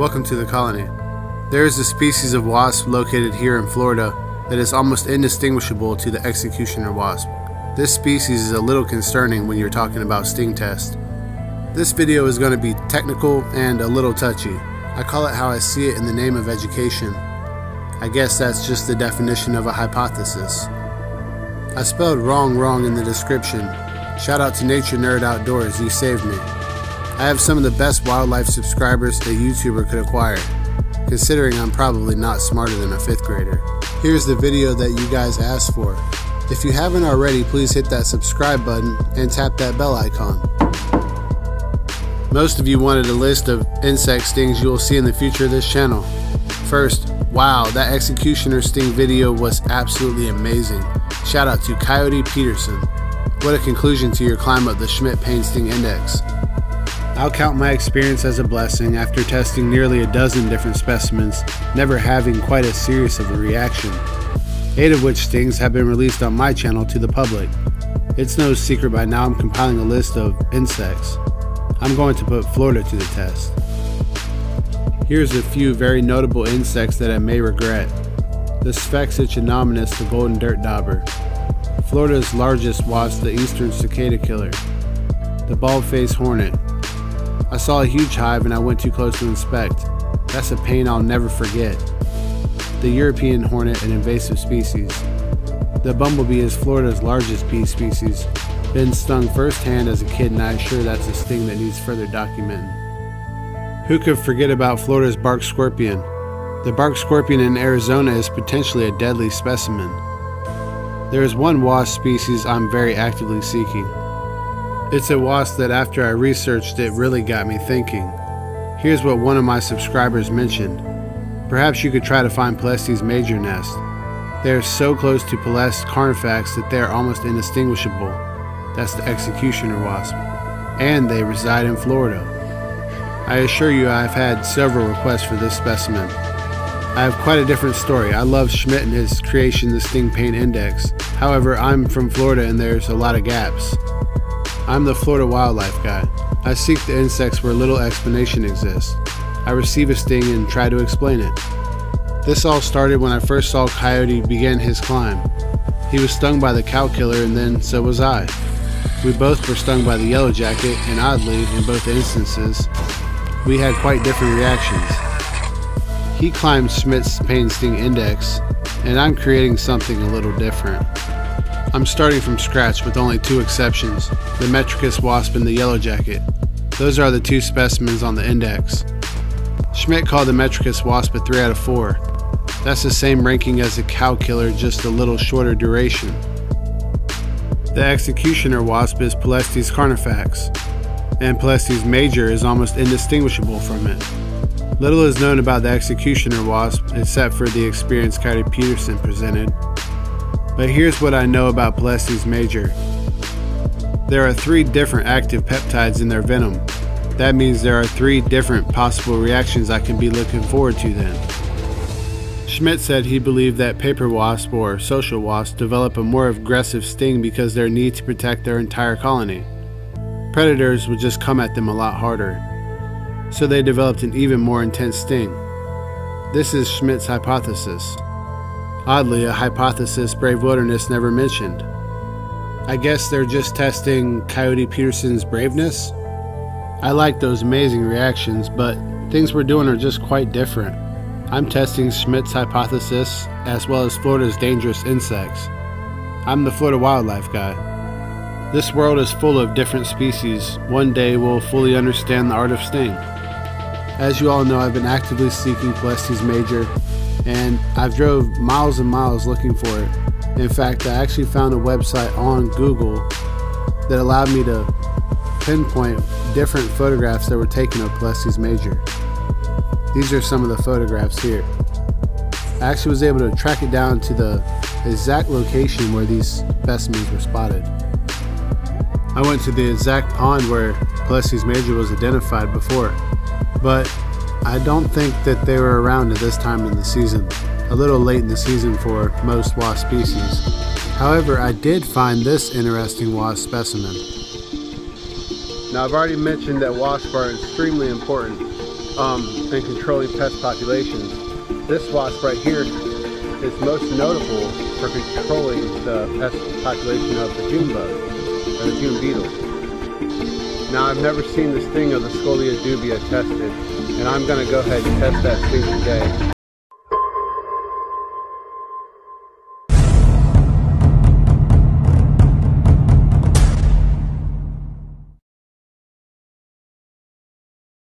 Welcome to the colony. There is a species of wasp located here in Florida that is almost indistinguishable to the executioner wasp. This species is a little concerning when you're talking about sting test. This video is going to be technical and a little touchy. I call it how I see it in the name of education. I guess that's just the definition of a hypothesis. I spelled wrong wrong in the description. Shout out to Nature Nerd Outdoors, you saved me. I have some of the best wildlife subscribers a YouTuber could acquire, considering I'm probably not smarter than a 5th grader. Here's the video that you guys asked for. If you haven't already, please hit that subscribe button and tap that bell icon. Most of you wanted a list of insect stings you will see in the future of this channel. First, wow, that executioner sting video was absolutely amazing. Shout out to Coyote Peterson. What a conclusion to your climb up the Schmidt Pain Sting Index. I'll count my experience as a blessing after testing nearly a dozen different specimens, never having quite as serious of a reaction. Eight of which stings have been released on my channel to the public. It's no secret by now I'm compiling a list of insects. I'm going to put Florida to the test. Here's a few very notable insects that I may regret. The Sphaxis annominus, the golden dirt dauber. Florida's largest wasp, the eastern cicada killer. The bald-faced hornet. I saw a huge hive and I went too close to inspect. That's a pain I'll never forget. The European hornet, an invasive species. The bumblebee is Florida's largest bee species, been stung firsthand as a kid, and I'm sure that's a sting that needs further documenting. Who could forget about Florida's bark scorpion? The bark scorpion in Arizona is potentially a deadly specimen. There is one wasp species I'm very actively seeking. It's a wasp that after I researched it really got me thinking. Here's what one of my subscribers mentioned. Perhaps you could try to find Polistes major nest. They are so close to Polistes carnifex that they are almost indistinguishable. That's the executioner wasp. And they reside in Florida. I assure you I've had several requests for this specimen. I have quite a different story. I love Schmidt and his creation, the Sting Pain Index. However, I'm from Florida and there's a lot of gaps. I'm the Florida wildlife guy. I seek the insects where little explanation exists. I receive a sting and try to explain it. This all started when I first saw Coyote begin his climb. He was stung by the cow killer and then so was I. We both were stung by the yellow jacket, and oddly, in both instances, we had quite different reactions. He climbed Schmidt's pain sting index, and I'm creating something a little different. I'm starting from scratch with only two exceptions the Metricus wasp and the yellow jacket. Those are the two specimens on the index. Schmidt called the Metricus wasp a 3 out of 4. That's the same ranking as the cow killer, just a little shorter duration. The executioner wasp is Polistes carnifex, and Polistes major is almost indistinguishable from it. Little is known about the executioner wasp except for the experience Coyote Peterson presented. But here's what I know about Polistes major. There are three different active peptides in their venom. That means there are three different possible reactions I can be looking forward to then. Schmidt said he believed that paper wasps or social wasps develop a more aggressive sting because their need to protect their entire colony. Predators would just come at them a lot harder, so they developed an even more intense sting. This is Schmidt's hypothesis. Oddly, a hypothesis Brave Wilderness never mentioned. I guess they're just testing Coyote Peterson's braveness? I like those amazing reactions, but things we're doing are just quite different. I'm testing Schmidt's hypothesis as well as Florida's dangerous insects. I'm the Florida wildlife guy. This world is full of different species. One day we'll fully understand the art of sting. As you all know, I've been actively seeking Polistes major, and I've drove miles and miles looking for it. In fact, I actually found a website on Google that allowed me to pinpoint different photographs that were taken of Polistes major. These are some of the photographs here. I actually was able to track it down to the exact location where these specimens were spotted. I went to the exact pond where Polistes major was identified before, but I don't think that they were around at this time in the season, a little late in the season for most wasp species. However, I did find this interesting wasp specimen. Now I've already mentioned that wasps are extremely important um, and controlling pest populations. This wasp right here is most notable for controlling the pest population of the June bug, or the June beetle. Now I've never seen the sting of the Scolia dubia tested, and I'm going to go ahead and test that sting today.